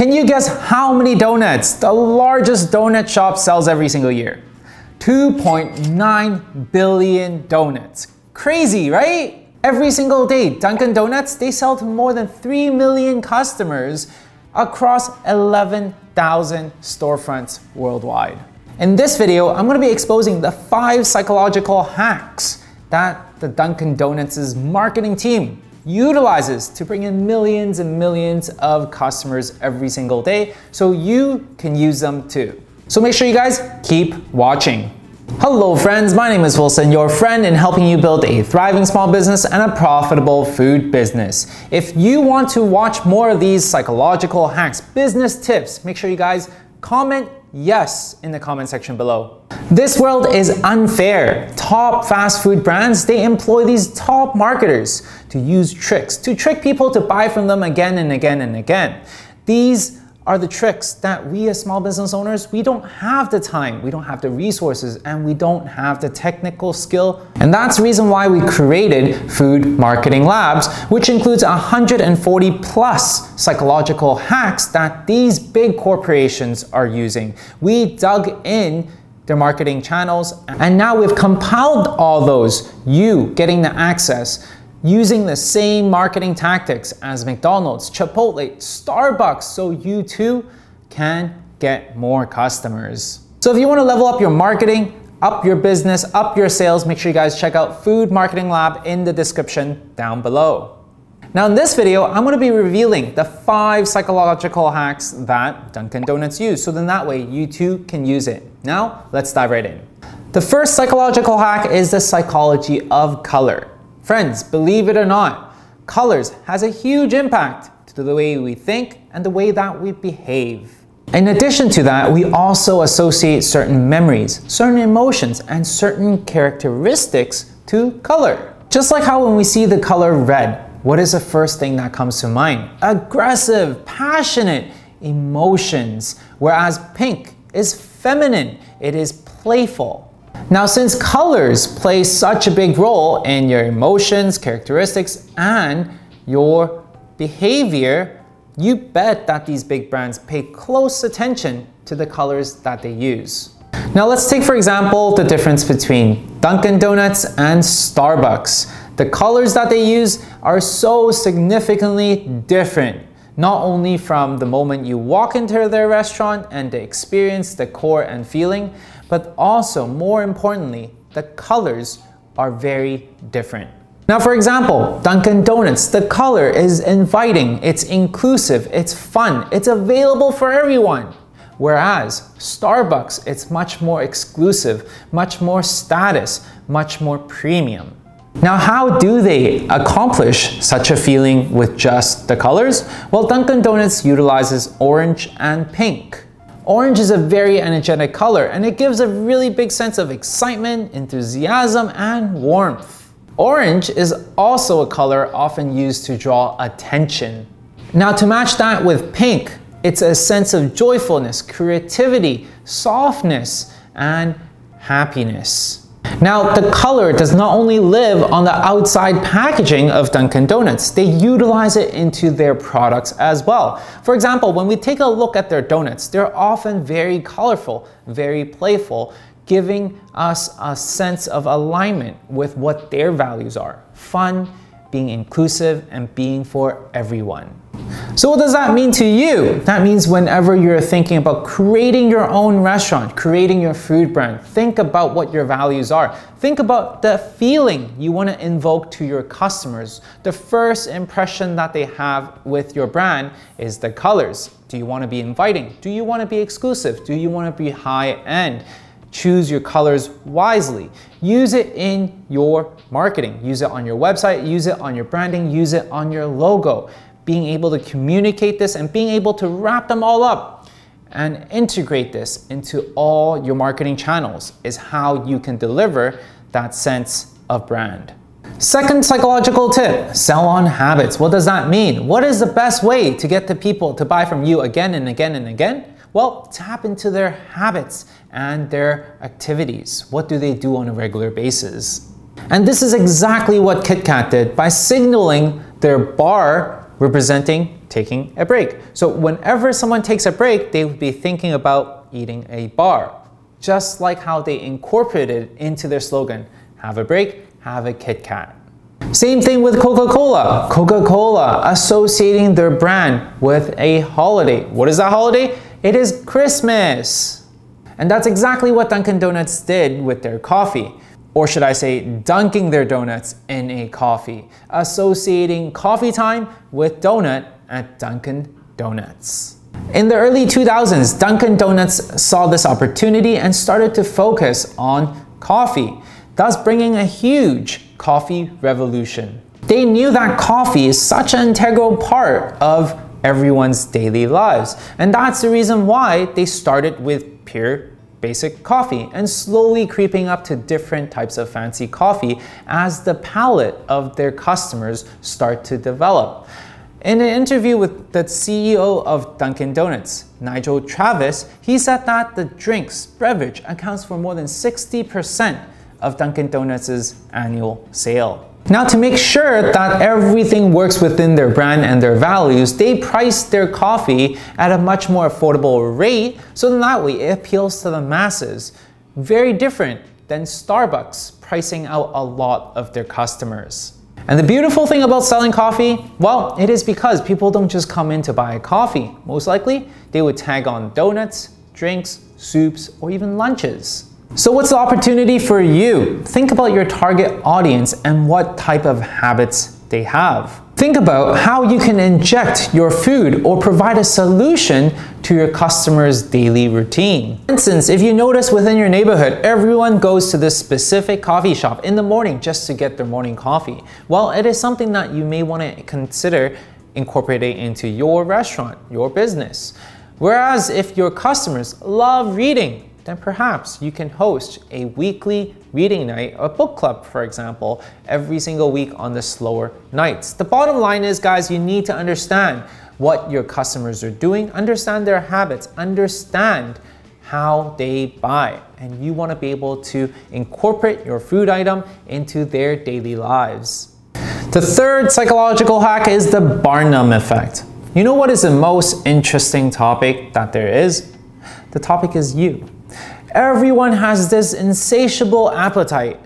Can you guess how many donuts the largest donut shop sells every single year? 2.9 billion donuts. Crazy, right? Every single day, Dunkin' Donuts, they sell to more than 3 million customers across 11,000 storefronts worldwide. In this video, I'm gonna be exposing the five psychological hacks that the Dunkin' Donuts' marketing team utilizes to bring in millions and millions of customers every single day so you can use them too. So make sure you guys keep watching. Hello friends, my name is Wilson, your friend in helping you build a thriving small business and a profitable food business. If you want to watch more of these psychological hacks, business tips, make sure you guys comment yes in the comment section below. This world is unfair. Top fast food brands, they employ these top marketers to use tricks, to trick people to buy from them again and again and again. These are the tricks that we as small business owners, we don't have the time, we don't have the resources, and we don't have the technical skill. And that's the reason why we created Food Marketing Labs, which includes 140 plus psychological hacks that these big corporations are using. We dug in their marketing channels, and now we've compiled all those, you getting the access using the same marketing tactics as McDonald's, Chipotle, Starbucks, so you too can get more customers. So if you wanna level up your marketing, up your business, up your sales, make sure you guys check out Food Marketing Lab in the description down below. Now in this video, I'm gonna be revealing the five psychological hacks that Dunkin' Donuts use, so then that way you too can use it. Now, let's dive right in. The first psychological hack is the psychology of color. Friends, believe it or not, colors has a huge impact to the way we think and the way that we behave. In addition to that, we also associate certain memories, certain emotions, and certain characteristics to color. Just like how when we see the color red, what is the first thing that comes to mind? Aggressive, passionate emotions, whereas pink is feminine, it is playful. Now, since colors play such a big role in your emotions, characteristics, and your behavior, you bet that these big brands pay close attention to the colors that they use. Now let's take for example the difference between Dunkin' Donuts and Starbucks. The colors that they use are so significantly different not only from the moment you walk into their restaurant and experience, the core and feeling, but also more importantly, the colors are very different. Now, for example, Dunkin' Donuts, the color is inviting, it's inclusive, it's fun, it's available for everyone. Whereas Starbucks, it's much more exclusive, much more status, much more premium. Now, how do they accomplish such a feeling with just the colors? Well, Dunkin' Donuts utilizes orange and pink. Orange is a very energetic color and it gives a really big sense of excitement, enthusiasm, and warmth. Orange is also a color often used to draw attention. Now to match that with pink, it's a sense of joyfulness, creativity, softness, and happiness. Now, the color does not only live on the outside packaging of Dunkin' Donuts, they utilize it into their products as well. For example, when we take a look at their donuts, they're often very colorful, very playful, giving us a sense of alignment with what their values are. Fun, being inclusive, and being for everyone. So what does that mean to you? That means whenever you're thinking about creating your own restaurant, creating your food brand, think about what your values are. Think about the feeling you want to invoke to your customers. The first impression that they have with your brand is the colors. Do you want to be inviting? Do you want to be exclusive? Do you want to be high end? Choose your colors wisely. Use it in your marketing. Use it on your website, use it on your branding, use it on your logo being able to communicate this and being able to wrap them all up and integrate this into all your marketing channels is how you can deliver that sense of brand. Second psychological tip, sell on habits. What does that mean? What is the best way to get the people to buy from you again and again and again? Well, tap into their habits and their activities. What do they do on a regular basis? And this is exactly what KitKat did by signaling their bar representing taking a break. So whenever someone takes a break, they would be thinking about eating a bar, just like how they incorporated into their slogan, have a break, have a Kit Kat. Same thing with Coca-Cola. Coca-Cola associating their brand with a holiday. What is that holiday? It is Christmas. And that's exactly what Dunkin' Donuts did with their coffee. Or should I say, dunking their donuts in a coffee, associating coffee time with donut at Dunkin' Donuts. In the early 2000s, Dunkin' Donuts saw this opportunity and started to focus on coffee, thus bringing a huge coffee revolution. They knew that coffee is such an integral part of everyone's daily lives, and that's the reason why they started with pure basic coffee and slowly creeping up to different types of fancy coffee as the palate of their customers start to develop. In an interview with the CEO of Dunkin' Donuts, Nigel Travis, he said that the drinks beverage accounts for more than 60% of Dunkin' Donuts' annual sale. Now, to make sure that everything works within their brand and their values, they price their coffee at a much more affordable rate so that way it appeals to the masses. Very different than Starbucks pricing out a lot of their customers. And the beautiful thing about selling coffee, well, it is because people don't just come in to buy a coffee. Most likely, they would tag on donuts, drinks, soups, or even lunches. So what's the opportunity for you? Think about your target audience and what type of habits they have. Think about how you can inject your food or provide a solution to your customer's daily routine. For instance, if you notice within your neighborhood, everyone goes to this specific coffee shop in the morning just to get their morning coffee. Well, it is something that you may want to consider incorporating into your restaurant, your business. Whereas if your customers love reading, then perhaps you can host a weekly reading night, a book club, for example, every single week on the slower nights. The bottom line is, guys, you need to understand what your customers are doing, understand their habits, understand how they buy. And you want to be able to incorporate your food item into their daily lives. The third psychological hack is the Barnum effect. You know what is the most interesting topic that there is? The topic is you. Everyone has this insatiable appetite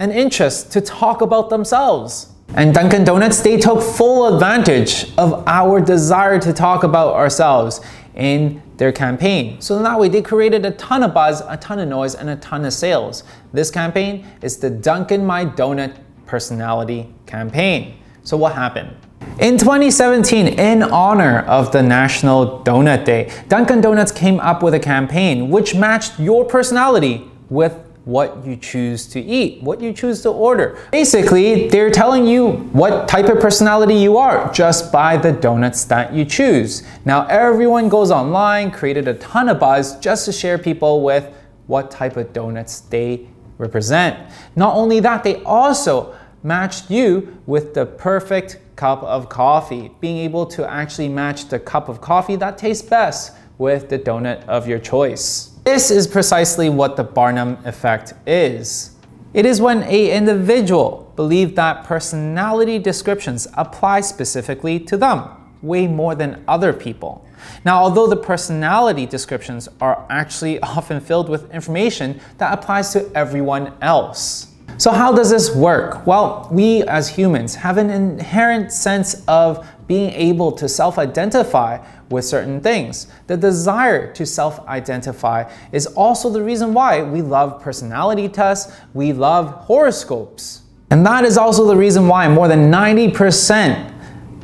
and interest to talk about themselves. And Dunkin' Donuts, they took full advantage of our desire to talk about ourselves in their campaign. So that way they created a ton of buzz, a ton of noise, and a ton of sales. This campaign is the Dunkin' My Donut personality campaign. So what happened? In 2017, in honor of the National Donut Day, Dunkin' Donuts came up with a campaign which matched your personality with what you choose to eat, what you choose to order. Basically, they're telling you what type of personality you are just by the donuts that you choose. Now, everyone goes online, created a ton of buzz just to share people with what type of donuts they represent. Not only that, they also matched you with the perfect cup of coffee, being able to actually match the cup of coffee that tastes best with the donut of your choice. This is precisely what the Barnum effect is. It is when a individual believes that personality descriptions apply specifically to them, way more than other people. Now, although the personality descriptions are actually often filled with information that applies to everyone else. So how does this work? Well, we as humans have an inherent sense of being able to self-identify with certain things. The desire to self-identify is also the reason why we love personality tests, we love horoscopes. And that is also the reason why more than 90%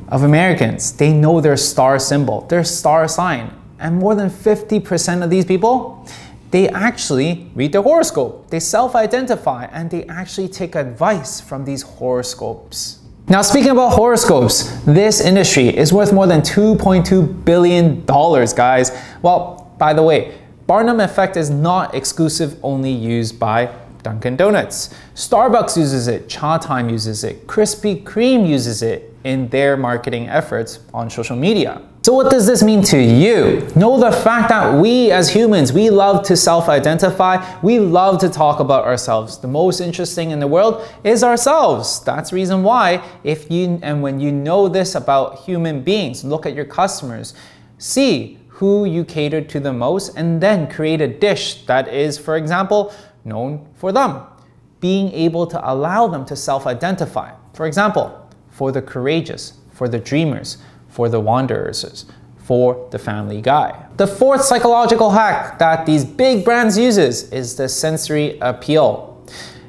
of Americans, they know their star symbol, their star sign. And more than 50% of these people, they actually read the horoscope. They self-identify and they actually take advice from these horoscopes. Now, speaking about horoscopes, this industry is worth more than $2.2 billion, guys. Well, by the way, Barnum effect is not exclusive only used by Dunkin' Donuts. Starbucks uses it, Chatime uses it, Krispy Kreme uses it in their marketing efforts on social media. So what does this mean to you? Know the fact that we as humans, we love to self-identify. We love to talk about ourselves. The most interesting in the world is ourselves. That's reason why if you and when you know this about human beings, look at your customers, see who you cater to the most and then create a dish that is, for example, known for them. Being able to allow them to self-identify. For example, for the courageous, for the dreamers, for the wanderers, for the family guy. The fourth psychological hack that these big brands uses is the sensory appeal.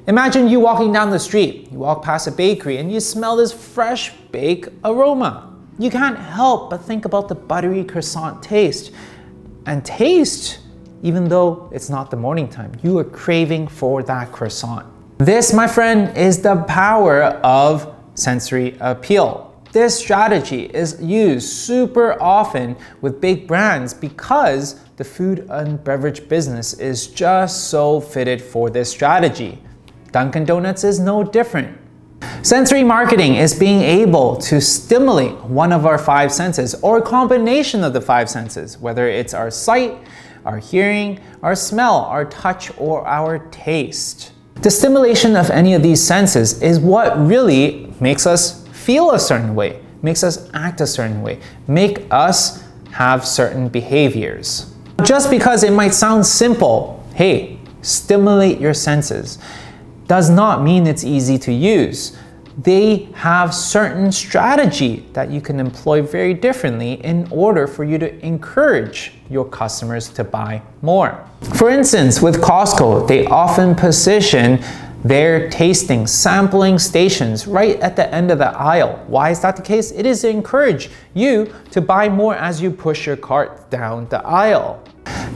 Imagine you walking down the street, you walk past a bakery and you smell this fresh bake aroma. You can't help but think about the buttery croissant taste. And taste, even though it's not the morning time, you are craving for that croissant. This, my friend, is the power of sensory appeal. This strategy is used super often with big brands because the food and beverage business is just so fitted for this strategy. Dunkin' Donuts is no different. Sensory marketing is being able to stimulate one of our five senses or a combination of the five senses, whether it's our sight, our hearing, our smell, our touch, or our taste. The stimulation of any of these senses is what really makes us feel a certain way, makes us act a certain way, make us have certain behaviors. Just because it might sound simple, hey, stimulate your senses, does not mean it's easy to use. They have certain strategy that you can employ very differently in order for you to encourage your customers to buy more. For instance, with Costco, they often position their tasting, sampling stations right at the end of the aisle. Why is that the case? It is to encourage you to buy more as you push your cart down the aisle.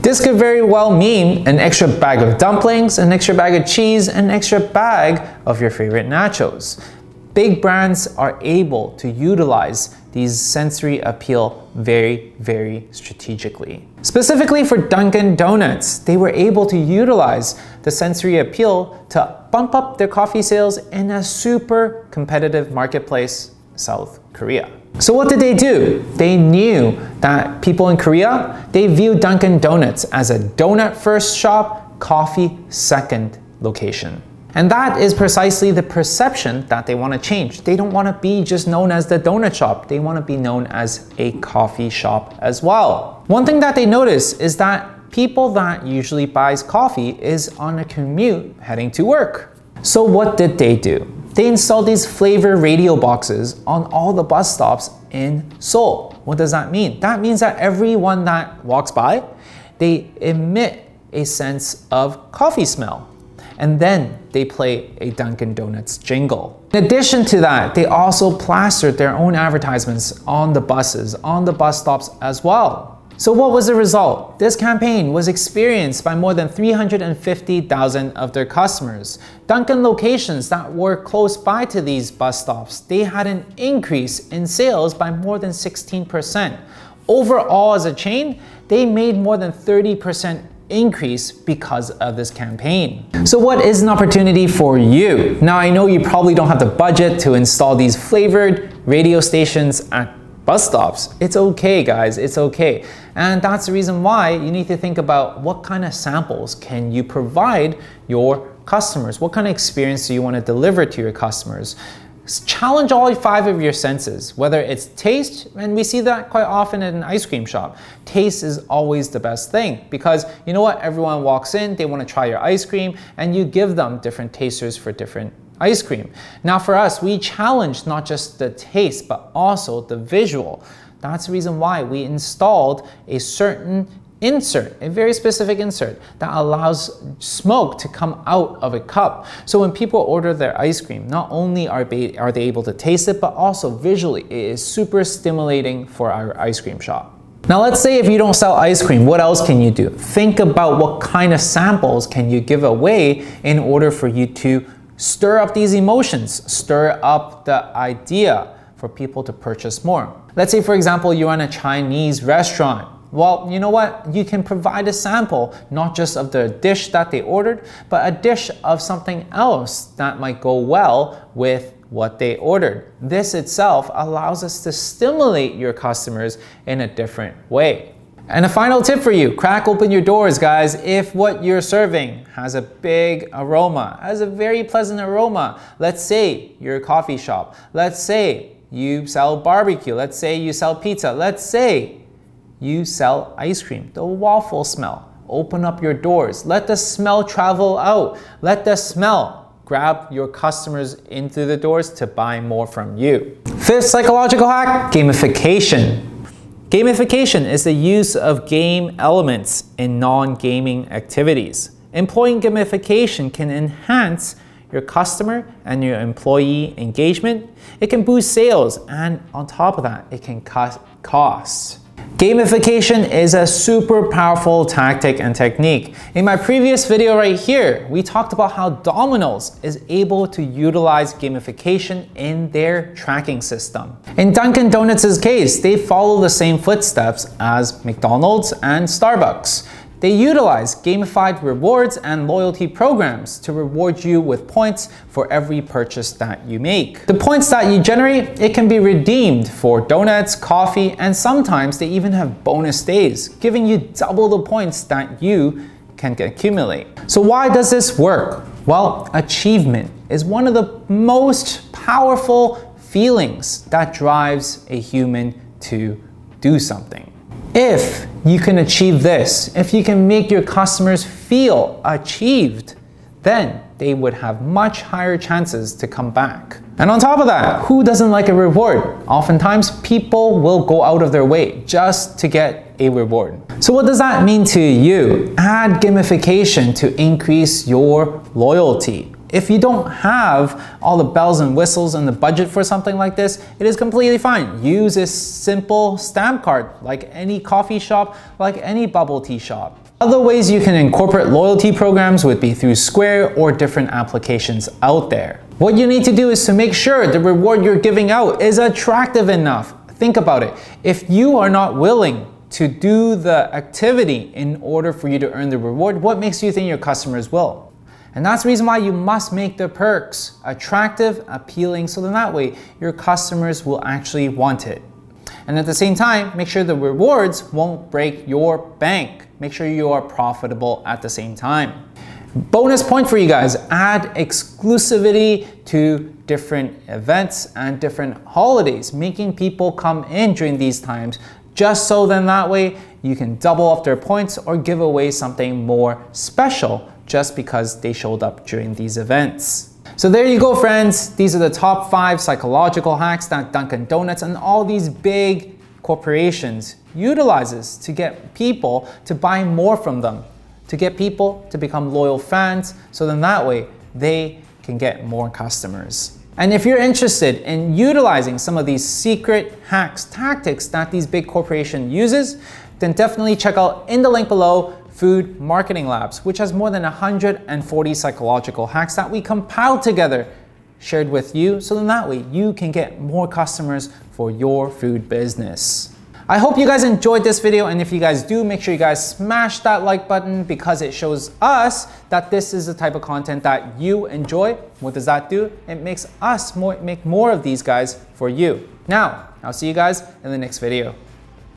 This could very well mean an extra bag of dumplings, an extra bag of cheese, an extra bag of your favorite nachos. Big brands are able to utilize these sensory appeal very, very strategically. Specifically for Dunkin' Donuts, they were able to utilize the sensory appeal to bump up their coffee sales in a super competitive marketplace, South Korea. So what did they do? They knew that people in Korea, they view Dunkin' Donuts as a donut first shop, coffee second location. And that is precisely the perception that they want to change. They don't want to be just known as the donut shop. They want to be known as a coffee shop as well. One thing that they notice is that people that usually buys coffee is on a commute heading to work. So what did they do? They installed these flavor radio boxes on all the bus stops in Seoul. What does that mean? That means that everyone that walks by, they emit a sense of coffee smell. And then they play a Dunkin' Donuts jingle. In addition to that, they also plastered their own advertisements on the buses, on the bus stops as well. So what was the result? This campaign was experienced by more than 350,000 of their customers. Dunkin' locations that were close by to these bus stops, they had an increase in sales by more than 16%. Overall as a chain, they made more than 30% increase because of this campaign. So what is an opportunity for you? Now I know you probably don't have the budget to install these flavored radio stations at bus stops. It's okay, guys, it's okay. And that's the reason why you need to think about what kind of samples can you provide your customers? What kind of experience do you want to deliver to your customers? Challenge all five of your senses, whether it's taste, and we see that quite often at an ice cream shop. Taste is always the best thing because you know what? Everyone walks in, they want to try your ice cream, and you give them different tasters for different ice cream. Now for us, we challenge not just the taste, but also the visual. That's the reason why we installed a certain insert, a very specific insert that allows smoke to come out of a cup. So when people order their ice cream, not only are they, are they able to taste it, but also visually it is super stimulating for our ice cream shop. Now let's say if you don't sell ice cream, what else can you do? Think about what kind of samples can you give away in order for you to Stir up these emotions, stir up the idea for people to purchase more. Let's say, for example, you're in a Chinese restaurant. Well, you know what? You can provide a sample, not just of the dish that they ordered, but a dish of something else that might go well with what they ordered. This itself allows us to stimulate your customers in a different way. And a final tip for you, crack open your doors, guys. If what you're serving has a big aroma, has a very pleasant aroma, let's say you're a coffee shop, let's say you sell barbecue, let's say you sell pizza, let's say you sell ice cream, the waffle smell. Open up your doors, let the smell travel out, let the smell grab your customers in through the doors to buy more from you. Fifth psychological hack, gamification. Gamification is the use of game elements in non-gaming activities. Employing gamification can enhance your customer and your employee engagement. It can boost sales and on top of that, it can cut costs. Gamification is a super powerful tactic and technique. In my previous video right here, we talked about how Domino's is able to utilize gamification in their tracking system. In Dunkin' Donuts' case, they follow the same footsteps as McDonald's and Starbucks. They utilize gamified rewards and loyalty programs to reward you with points for every purchase that you make. The points that you generate, it can be redeemed for donuts, coffee, and sometimes they even have bonus days, giving you double the points that you can accumulate. So why does this work? Well, achievement is one of the most powerful feelings that drives a human to do something. If you can achieve this, if you can make your customers feel achieved, then they would have much higher chances to come back. And on top of that, who doesn't like a reward? Oftentimes, people will go out of their way just to get a reward. So what does that mean to you? Add gamification to increase your loyalty. If you don't have all the bells and whistles and the budget for something like this, it is completely fine. Use a simple stamp card like any coffee shop, like any bubble tea shop. Other ways you can incorporate loyalty programs would be through Square or different applications out there. What you need to do is to make sure the reward you're giving out is attractive enough. Think about it. If you are not willing to do the activity in order for you to earn the reward, what makes you think your customers will? And that's the reason why you must make the perks attractive, appealing, so then that way your customers will actually want it. And at the same time, make sure the rewards won't break your bank. Make sure you are profitable at the same time. Bonus point for you guys, add exclusivity to different events and different holidays, making people come in during these times just so then that way you can double up their points or give away something more special just because they showed up during these events. So there you go, friends. These are the top five psychological hacks that Dunkin' Donuts and all these big corporations utilizes to get people to buy more from them, to get people to become loyal fans, so then that way they can get more customers. And if you're interested in utilizing some of these secret hacks, tactics that these big corporations uses, then definitely check out in the link below Food Marketing Labs, which has more than 140 psychological hacks that we compiled together, shared with you, so then that way you can get more customers for your food business. I hope you guys enjoyed this video and if you guys do, make sure you guys smash that like button because it shows us that this is the type of content that you enjoy. What does that do? It makes us more, make more of these guys for you. Now, I'll see you guys in the next video.